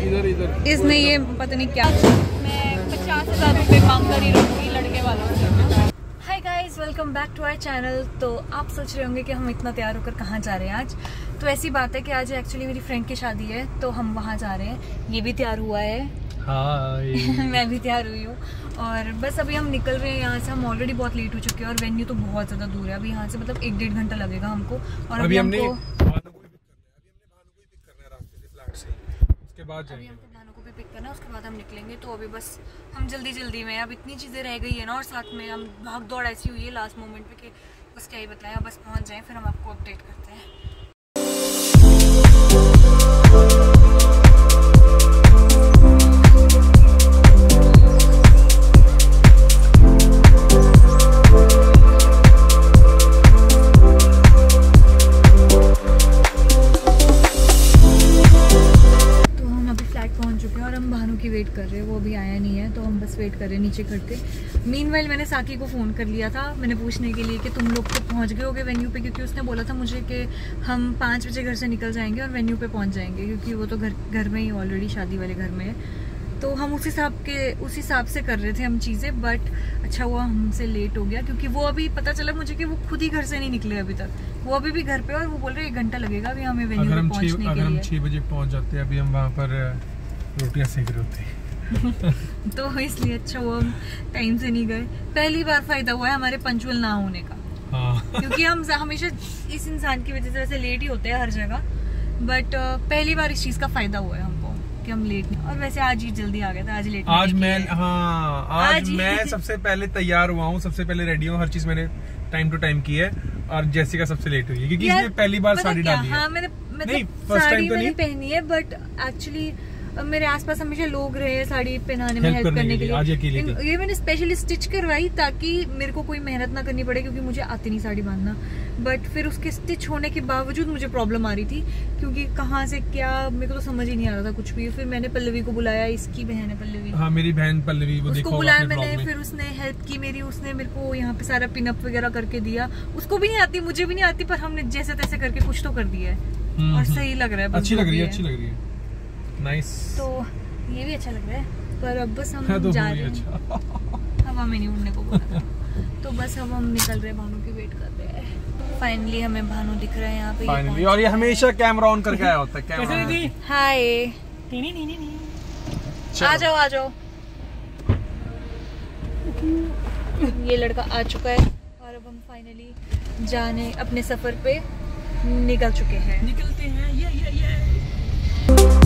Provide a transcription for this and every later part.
इधर इधर। इसने ये पता नहीं क्या। मैं पचास हज़ार रुपये मांग कर ही रहूँगी लड़के वालों से। Hi guys welcome back to our channel तो आप सोच रहे होंगे कि हम इतना तैयार होकर कहाँ जा रहे हैं आज? तो ऐसी बात है कि आज एक्चुअली मेरी फ्रेंड की शादी है तो हम वहाँ जा रहे हैं। ये भी तैयार हुआ है। हाय मैं भी तैयार हुई हूँ। और बस अभी हम निकल रहे हैं यहाँ से हम ऑलरेडी बहुत लेट हो चुके हैं और वेन्यू तो बहुत ज़्यादा दूर है। अभी यहाँ से मतलब एक डेढ़ घंटा लगेगा हमको। और अभी अभी हमने हमको भानु को भी पिक करना है अभी हमने भानु को ही पिक करना है रास्ते से फ्लैट से उसके बाद अभी हम हमको नानू को भी पिक करना है उसके बाद हम निकलेंगे तो अभी बस हम जल्दी जल्दी में अब इतनी चीज़ें रह गई है ना और साथ में हम भाग दौड़ ऐसी हुई है लास्ट मोमेंट पे कि बस क्या ही बताएँ अब बस पहुँच जाएँ फिर हम आपको अपडेट करते हैं। वेट कर रहे हैं नीचे करके मीन मैंने साकी को फ़ोन कर लिया था मैंने पूछने के लिए कि तुम लोग तो पहुँच गए होगे वेन्यू पे क्योंकि उसने बोला था मुझे कि हम पाँच बजे घर से निकल जाएँगे और वेन्यू पे पहुँच जाएँगे क्योंकि वो तो घर घर में ही ऑलरेडी शादी वाले घर में है। तो हम उस हिसाब के उस हिसाब से कर रहे थे हम चीज़ें बट अच्छा हुआ हमसे लेट हो गया क्योंकि वो अभी पता चला मुझे कि वो खुद ही घर से नहीं निकले अभी तक। वो अभी भी घर पे और वो बोल रहे एक घंटा लगेगा अभी हमें वेन्यू के अगर हम छः बजे पहुँच जाते हैं अभी हम वहाँ पर रोटियाँ सेक रहे होते। हैं तो इसलिए अच्छा वो हम टाइम से नहीं गए। पहली बार फ़ायदा हुआ है हमारे पंचुअल ना होने का। हाँ। क्योंकि हम हमेशा इस इंसान की वजह से वैसे लेट ही होते हैं हर जगह। बट पहली बार इस चीज़ का फ़ायदा हुआ है हमको कि हम लेट नहीं और वैसे आज ही जल्दी आ गया था आज लेट आज मैं हाँ आज आज मैं सबसे पहले तैयार हुआ हूँ सबसे पहले रेडी हूँ हर चीज़ मैंने टाइम टू टाइम की है और जैसिका सबसे लेट हुई है क्योंकि इसने पहली बार साड़ी डाली है। हाँ मैंने मतलब साड़ी तो मैंने नहीं। पहनी है बट एक्चुअली मेरे आसपास हमेशा लोग रहे साड़ी पहनाने में हेल्प करने के लिए ये मैंने स्पेशली स्टिच करवाई ताकि मेरे को कोई मेहनत ना करनी पड़े क्योंकि मुझे आती नहीं साड़ी बांधना। बट फिर उसके स्टिच होने के बावजूद मुझे प्रॉब्लम आ रही थी क्योंकि कहाँ से क्या मेरे को तो समझ ही नहीं आ रहा था कुछ भी। फिर मैंने पल्लवी को बुलाया इसकी बहन है पल्लवी। हाँ मेरी बहन पल्लवी वो उसको बुलाया मैंने फिर उसने हेल्प की मेरी उसने मेरे को यहाँ पे सारा पिनअप वगैरह करके दिया। उसको भी नहीं आती मुझे भी नहीं आती पर हमने जैसे तैसे करके कुछ तो कर दिया है। और सही लग रहा है अच्छी लग रही है अच्छी लग रही है। नाइस तो ये भी अच्छा लग रहा है। पर अब बस हम तो जा रहे हैं। अच्छा। हवा में नहीं उड़ने को बोला था तो बस अब हम निकल रहे हैं भानु की वेट कर रहे हैं। फाइनली हमें भानु दिख रहा है यहाँ पे फाइनली और ये हमेशा कैमरा ऑन करके आया होता है कैमरा हाय आ जाओ आ जाओ। ये लड़का आ चुका है और अब हम फाइनली जाने अपने सफ़र पे निकल चुके हैं। निकलते हैं। ये ये ये।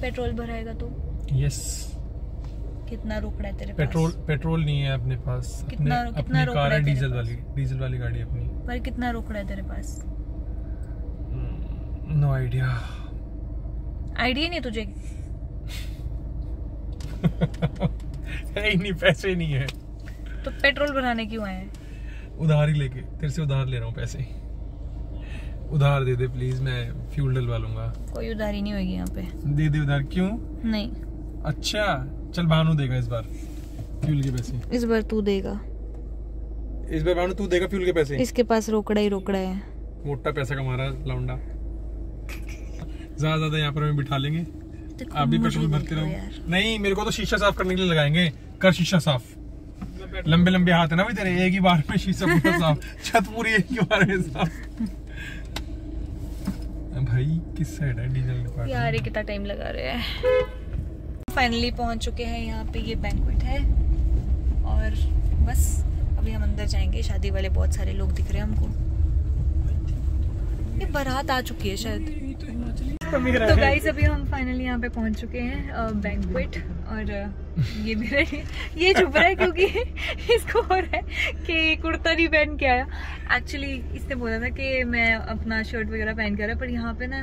पेट्रोल भराएगा तो? यस कितना रोकड़ा है तेरे पेट्रोल पास? पेट्रोल नहीं है अपने पास। कितना- अपने, कितना अपनी कार है डीजल वाली डीजल वाली गाड़ी अपनी। पर कितना रोकड़ा है तेरे पास? नो आइडिया आइडिया नहीं तुझे है ही नहीं पैसे नहीं है। तो पेट्रोल भराने क्यों आए उधार ही लेके तेरे से उधार ले रहा हूँ पैसे। उधार दे दे प्लीज़ मैं फ्यूल डलवा लूँगा। कोई उधारी नहीं होगी यहाँ पे। दे दे उधार क्यों? नहीं। अच्छा चल भानु देगा इस बार फ्यूल के पैसे। इस बार तू देगा। इस बार भानु तू देगा फ्यूल के पैसे? इसके पास रोकड़ा ही रोकड़ा है। मोटा पैसा कमा रहा लौंडा। ज़्यादा ज़्यादा यहाँ पर हमें बिठा लेंगे। आप भी पेट्रोल भरते रहो। नहीं मेरे को तो शीशा साफ़ करने के लिए लगाएँगे। कर शीशा साफ़। लंबे लंबे हाथ है ना भी तेरे एक ही बार में शीशा पूरा साफ़। छत पूरी एक ही बार में साफ़। भाई किस साइड है डीजल यार ये कितना टाइम लगा रहे हैं। फाइनली पहुँच चुके हैं यहाँ पे ये बैंकवेट है। और बस अभी हम अंदर जाएँगे। शादी वाले बहुत सारे लोग दिख रहे हैं हमको। ये बारात आ चुकी है शायद। तो गाइस अभी हम फाइनली यहाँ पे पहुँच चुके हैं बैंकवेट और ये भी रहे। ये चुप रहा है क्योंकि इसको हो रहा है कि कुर्ता नहीं पहन के आया। एक्चुअली इसने बोला था कि मैं अपना शर्ट वगैरह पहन के आ रहा पर यहाँ पे ना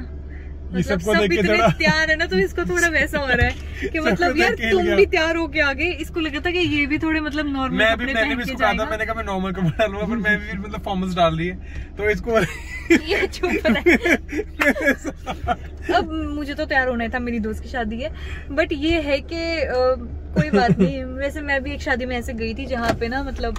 मतलब सब देख के इतने थोड़ा- तैयार है ना तो इसको थोड़ा वैसा हो रहा है कि मतलब यार तुम भी तैयार होके आ गए। इसको लगा था कि ये भी थोड़े मतलब नॉर्मल मैं भी मैंने भी इसको कहा था मैंने कहा मैं नॉर्मल कपड़ा डालूँगा पर मैं भी मतलब फॉर्मल्स डाल दिए। तो इसको ये चुप अब मुझे तो तैयार होना था मेरी दोस्त की शादी है। बट ये है कि कोई बात नहीं। वैसे मैं भी एक शादी में ऐसे गई थी जहाँ पे ना मतलब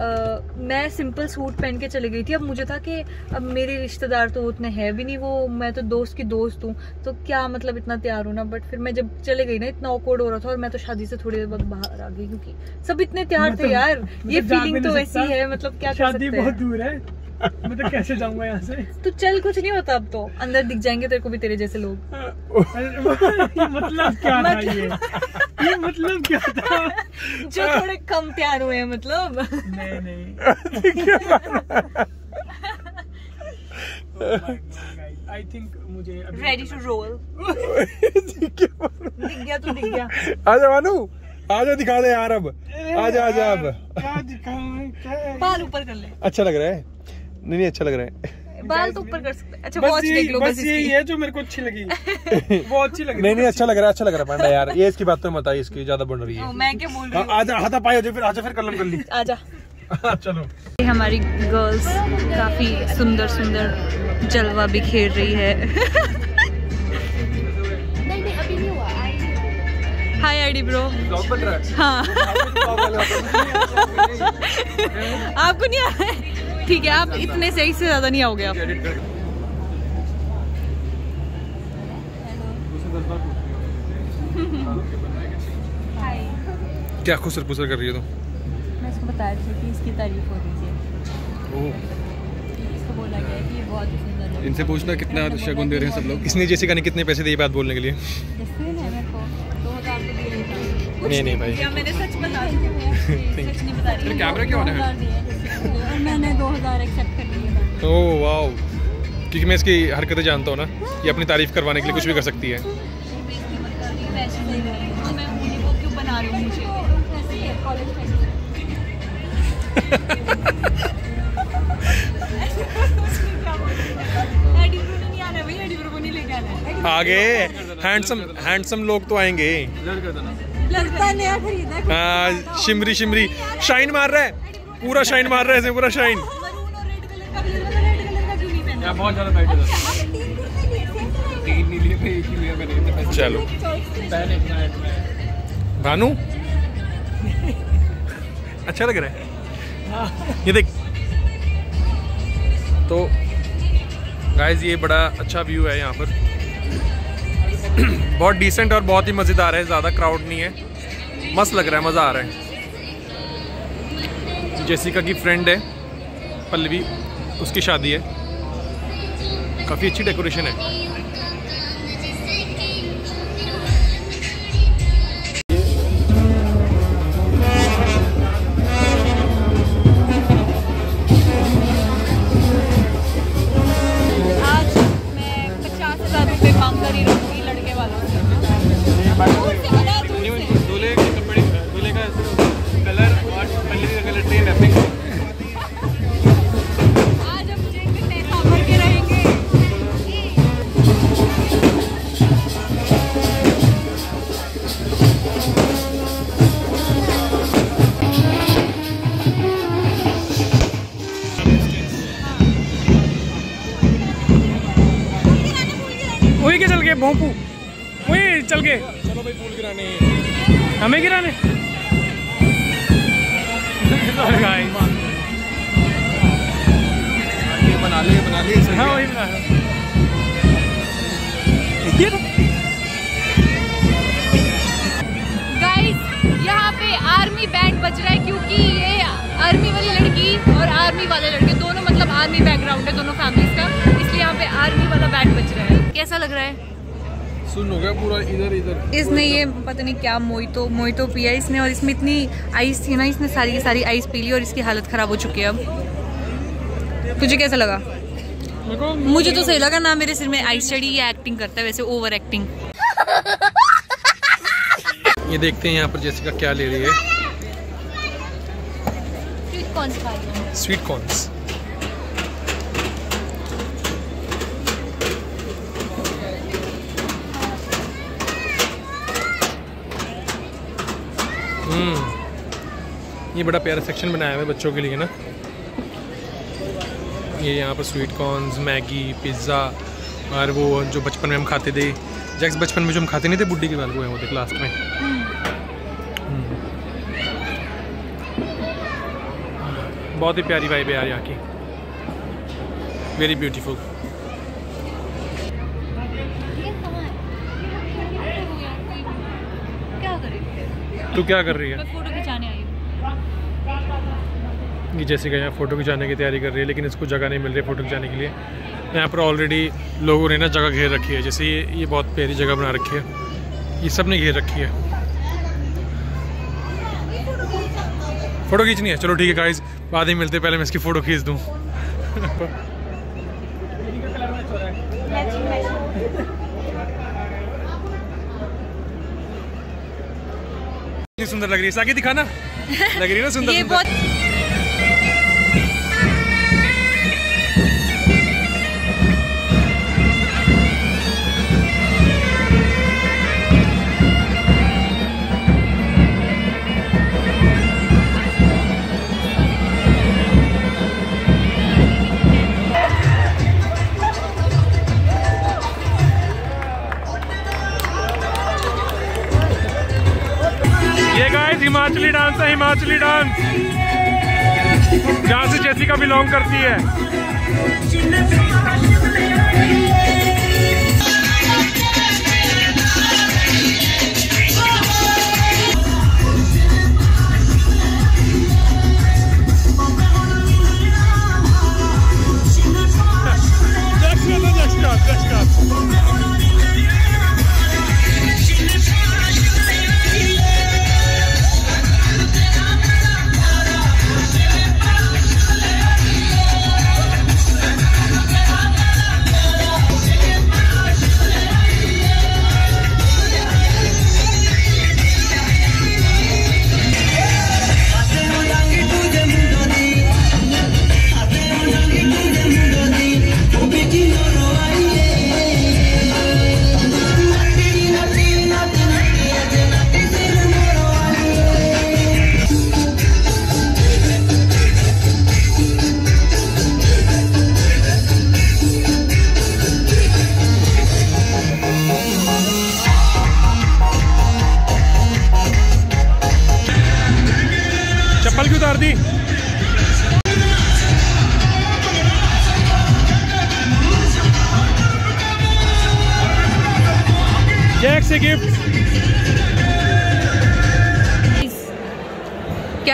मैं सिंपल सूट पहन के चली गई थी। अब मुझे था कि अब मेरे रिश्तेदार तो उतने है भी नहीं वो मैं तो दोस्त की दोस्त हूँ तो क्या मतलब इतना तैयार होना? बट फिर मैं जब चले गई ना इतना ऑकवर्ड हो रहा था और मैं तो शादी से थोड़ी देर बाद बाहर आ गई क्योंकि सब इतने तैयार थे मतलब- यार। ये मतलब जा फीलिंग तो वैसी है मतलब क्या शादी बहुत दूर है। मैं तो कैसे जाऊँगा यहाँ से? तो चल कुछ नहीं होता अब तो। अंदर दिख जाएँगे तेरे को भी तेरे जैसे लोग। मतलब क्या था ये? ये मतलब क्या था? जो थोड़े कम तैयार हुए हैं मतलब। नहीं नहीं। आई थिंक मुझे अभी रेडी टू रोल दिख गया तो दिख गया। आजा मानू आजा दिखा दे यार अब। आजा आजा अब। क्या दिखाऊँ क्या बाल ऊपर कर ले। अच्छा लग रहा है। नहीं नहीं अच्छा लग रहा है। बाल तो ऊपर कर सकते हैं। अच्छा बस वॉच देख लो बस यही है जो मेरे को अच्छी लगी। वो अच्छी लगी। नहीं नहीं अच्छा लग रहा है अच्छा लग रहा है पांडा यार ये इसकी बात तो मत आई इसकी ज़्यादा बन रही है। मैं क्या बोल रही हाँ, हूँ आजा हाथा हो जाए फिर आजा फिर कलम कर ली। आजा। चलो। ये हमारी गर्ल्स काफ़ी सुंदर सुंदर जलवा बिखेर रही है। नहीं नहीं अभी नहीं हुआ हाय आईडी ब्रो ब्लॉग बन रहा है? हाँ। आपको नहीं आ रहा है? ठीक है आप इतने सही से ज़्यादा नहीं आओगे आप। क्या खुसर पुसर कर रही है तुम? मैं इसको बता रही थी कि इसकी तारीफ़ हो रही है इसको बोला गया कि ये बहुत सुंदर इनसे पूछना कितना शगुन दे रहे हैं सब लोग। इसने जैसिका ने कितने पैसे दिए बात बोलने के लिए? जैसे है मेरे को दो हज़ार तो दिए ही नहीं नहीं भाई। क्या मैंने सच बता दिया? सच नहीं बता रही कैमरा क्यों है? मैंने दो हज़ार एक्सेप्ट कर लिए ओह वाओ। क्योंकि मैं इसकी हरकतें जानता हूँ ना ये अपनी तारीफ़ करवाने के लिए कुछ भी कर सकती। तो है। आगे हैंडसम हैंडसम लोग तो आएँगे। लगता नया खरीदा हाँ, शिमरी शिमरी। शाइन मार रहा है। पूरा शाइन मार रहे है पूरा शाइन बहुत ज़्यादा बैठ एक ही लिया मैंने चलो। भानु? अच्छा लग रहा है। ये देख। तो गाइस ये बड़ा अच्छा व्यू है यहाँ पर। बहुत डिसेंट और बहुत ही मज़ेदार है ज़्यादा क्राउड नहीं है। मस्त लग रहा है मज़ा आ रहा है। जेसिका की फ्रेंड है पल्लवी उसकी शादी है। काफ़ी अच्छी डेकोरेशन है। हाँ वही। तो गाइस यहाँ पे आर्मी बैंड बज रहा है क्योंकि ये आर्मी वाली लड़की और आर्मी वाले लड़के दोनों मतलब आर्मी बैकग्राउंड है दोनों फैमिलीज़ का। इसलिए यहाँ पे आर्मी वाला बैंड बज रहा है। कैसा लग रहा है? सुन हो गया पूरा इधर इधर? इसने ये पता नहीं क्या मोइतो मोइतो पिया इसने और इसमें इतनी आइस थी ना इसने सारी की सारी आइस पी ली और इसकी हालत खराब हो चुकी है अब। तुझे कैसा लगा? मुझे तो सही लगा ना मेरे सिर में आइस चढ़ी, या एक्टिंग करता है वैसे ओवर एक्टिंग ये देखते हैं यहाँ पर जेसिका क्या ले रही है। स्वीट कॉर्न्स हम्म ये बड़ा प्यारा सेक्शन बनाया हुआ है बच्चों के लिए ना। ये यहाँ पर स्वीट कॉर्न्स मैगी पिज़्ज़ा और वो जो बचपन में हम खाते थे। जैक्स बचपन में जो हम खाते नहीं थे बुढ़ी के बाल वो है वो देख लास्ट में। हम्म। बहुत ही प्यारी वाइब है यार यहाँ की। वेरी ब्यूटीफुल तू क्या कर रही है? हूँ ये जैसे कि यहाँ फ़ोटो खिंचाने की तैयारी कर रही है लेकिन इसको जगह नहीं मिल रही फ़ोटो खिंचाने के लिए। यहाँ पर ऑलरेडी लोगों ने ना जगह घेर रखी है जैसे ये ये बहुत प्यारी जगह बना रखी है। ये सबने घेर रखी है। फ़ोटो खींचनी है? चलो ठीक है गाइज़ बाद ही मिलते पहले मैं इसकी फ़ोटो खींच दूँ। सुंदर लग रही है। साकी दिखाना। लग रही है ना सुंदर ये बहुत हिमाचली डांस है हिमाचली डांस। जहाँ से जैसी का बिलोंग करती है।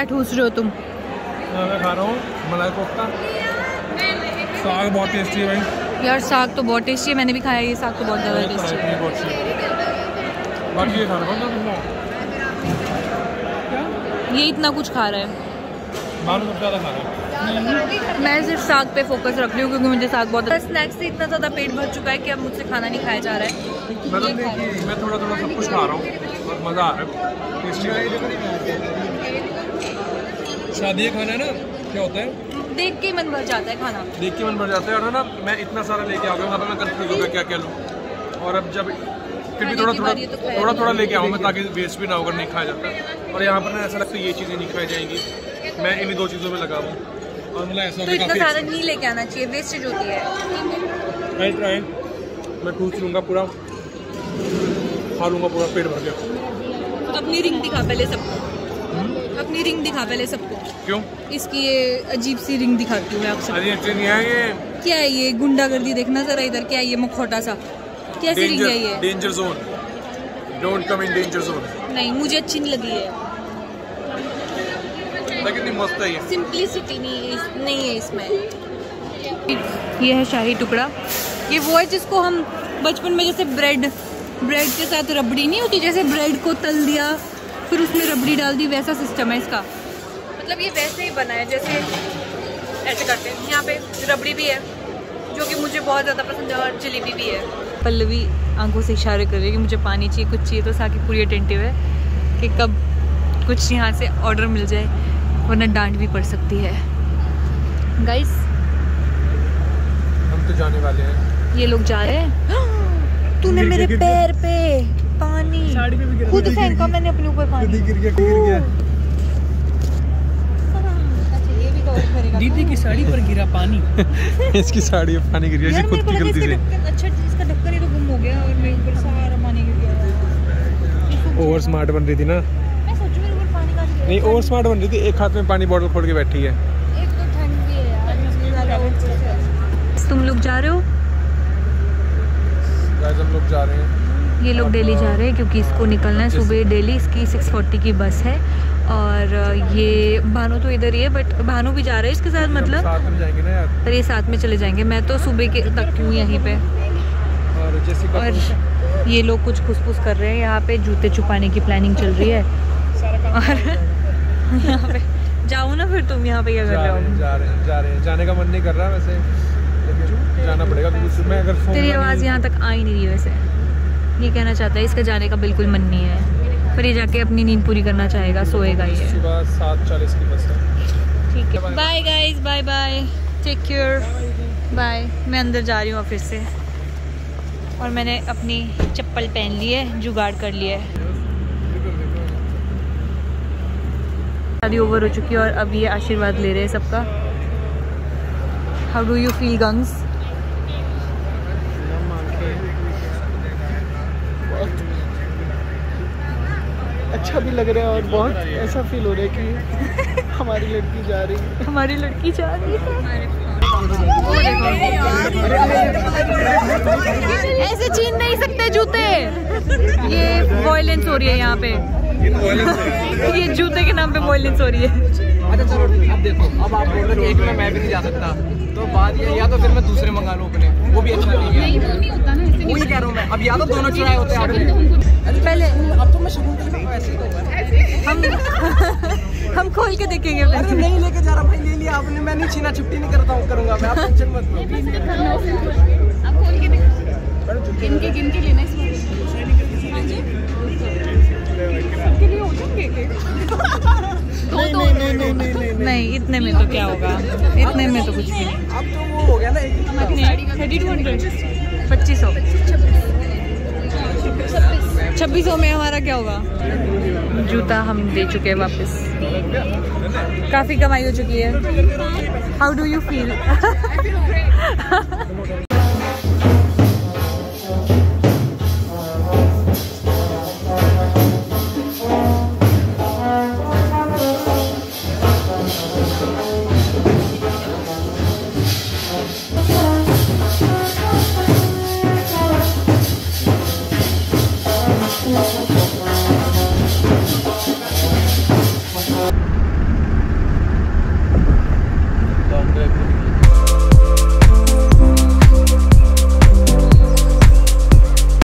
ठूस रहे हो तुम? मैं खा रहा हूँ मलाई कोफ्ता। साग बहुत टेस्टी है भाई। यार साग तो बहुत टेस्टी है मैंने भी खाया ये साग तो बहुत ज़्यादा टेस्टी है। बाकी ये खा रहा हूँ ये इतना कुछ खा रहा है। मालूम सबसे ज़्यादा खा रहा है। मैं सिर्फ़ साग पे फोकस रख रही हूँ क्योंकि मुझे साग बहुत स्नैक्स से इतना ज़्यादा पेट भर चुका है कि अब मुझसे खाना नहीं खाया जा रहा है। मैं थोड़ा थोड़ा सब कुछ खा रहा हूँ मज़ा आ रहा है। शादी खाना है ना? क्या होता है? देख के मन भर जाता है खाना। देख के मन भर जाता है और ना मैं इतना सारा लेके आ गया वहाँ पे मैं कंफ्यूज हो गया क्या क्या लूँ? और अब जब फिर भी थोड़ा थोड़ा तो थोड़ा थोड़ा लेके आऊँ मैं ताकि वेस्ट भी ना होकर नहीं खाया जाता और यहाँ पर ना ऐसा लगता है ये चीज़ें नहीं खाई जाएँगी। मैं इन्हीं दो चीज़ों में लगा हूँ। और मतलब ऐसा तो इतना सारा नहीं लेके आना चाहिए वेस्टेज होती है। ट्राई ट्राई मैं ठूस लूँगा पूरा। खा लूँगा पूरा पेट भर गया। अपनी रिंग दिखा पहले सबको। अपनी रिंग दिखा पहले सबको। क्यों? इसकी ये अजीब सी रिंग दिखाती हूँ मैं आपसे अरे अच्छे नहीं है ये। क्या है ये? गुंडागर्दी देखना जरा इधर। क्या है ये मखौटा सा? कैसी रिंग है ये? Danger zone don't come in danger zone नहीं मुझे अच्छी नहीं लगी है कितनी मस्त है ये। सिंपलिसिटी नहीं है नहीं है इसमें। ये है शाही टुकड़ा। ये वो है जिसको हम बचपन में जैसे ब्रेड ब्रेड के साथ रबड़ी नहीं होती जैसे ब्रेड को तल दिया फिर उसमें रबड़ी डाल दी वैसा सिस्टम है इसका। मतलब ये वैसे ही बना है जैसे ऐसे करते हैं। यहाँ पे रबड़ी भी है जो कि मुझे बहुत ज़्यादा पसंद है और जलेबी भी है। पल्लवी आँखों से इशारे कर रही है कि मुझे पानी चाहिए कुछ चाहिए तो साकी पूरी अटेंटिव है कि कब कुछ यहाँ से ऑर्डर मिल जाए वरना डांट भी पड़ सकती है। गाइस हम तो जाने वाले हैं। ये लोग जा रहे हैं। तूने मेरे पैर पे पानी। साड़ी पे भी गिरा खुद फेंका मैंने अपने ऊपर पानी। गिर गया गिर गया अच्छा ये भी तो दीदी की साड़ी पर गिरा पानी। इसकी साड़ी में पानी गिर गया खुद की गलती से। ढक्कन अच्छा इसका ढक्कन ही तो गुम हो गया और मेरे ऊपर सारा पानी गिर गया। ओवर स्मार्ट बन रही थी ना। मैं सोचू मेरे ऊपर पानी गिरा? नहीं ओवर स्मार्ट बन रही थी एक हाथ में पानी बॉटल खोल के बैठी है। एक तो ठंड भी है यार तुम लोग जा रहे हो? गाइस हम लोग जा रहे हैं। ये लोग दिल्ली जा रहे हैं क्योंकि इसको निकलना है सुबह दिल्ली इसकी 6:40 की बस है। और ये भानु तो इधर ही है बट भानु भी जा रहे हैं इसके साथ मतलब? साथ में जाएँगे ना यार। पर ये साथ में चले जाएँगे। मैं तो सुबह के तक हूँ यहीं पे? और और ये लोग कुछ खुसफुस कर रहे हैं। यहाँ पे जूते छुपाने की प्लानिंग चल रही है। और यहाँ पे जाओ ना फिर तुम यहाँ पे क्या कर रहे हो जा रहे हैं जा रहे हैं। जाने का मन नहीं कर रहा वैसे। जाना पड़ेगा क्योंकि सुबह अगर तेरी आवाज़ यहाँ तक आ ही नहीं रही वैसे। ये कहना चाहता है इसका जाने का बिल्कुल मन नहीं है। पर ये जाके अपनी नींद पूरी करना चाहेगा सोएगा ये सुबह सात चालीस की बस है। ठीक है। Bye guys bye bye take care bye मैं अंदर जा रही हूँ ऑफ़िस से। और मैंने अपनी चप्पल पहन ली है जुगाड़ कर लिया है। शादी ओवर हो चुकी है और अब ये आशीर्वाद ले रहे हैं सबका। हाउ डू यू फील गंग्स अच्छा भी लग रहा है और बहुत ऐसा फील हो रहा है कि हमारी लड़की जा रही है। हमारी लड़की जा रही है। ऐसे छीन नहीं सकते जूते। ये वॉयलेंस हो रही है यहाँ पे। ये जूते के नाम पे वॉयलेंस हो रही है। अच्छा चलो अब देखो अब आप बोल रहे हो एक में मैं भी नहीं जा सकता। तो बात ये या तो फिर मैं दूसरे मंगा लूँ अपने। वो भी अच्छा नहीं है। वो ही कह रहा हूँ मैं अब या तो दोनों चुराए होते हैं पहले अब तो मैं शगुन हूँ ही? तो। हम हम खोल के देखेंगे अरे पहले नहीं लेके जा रहा भाई ले लिया आपने मैं नहीं छीना छुट्टी नहीं करता हूँ करूँगा मैं आप टेंशन मत लो। गिनके गिनके लेना इसमें नहीं इतने में तो क्या होगा? इतने में तो कुछ नहीं। अब तो वो हो गया ना एक थर्टी टू हंड्रेड पच्चीस। सौ छब्बीस सौ में हमारा क्या होगा? जूता हम दे चुके हैं वापस। काफ़ी कमाई हो चुकी है। How do you feel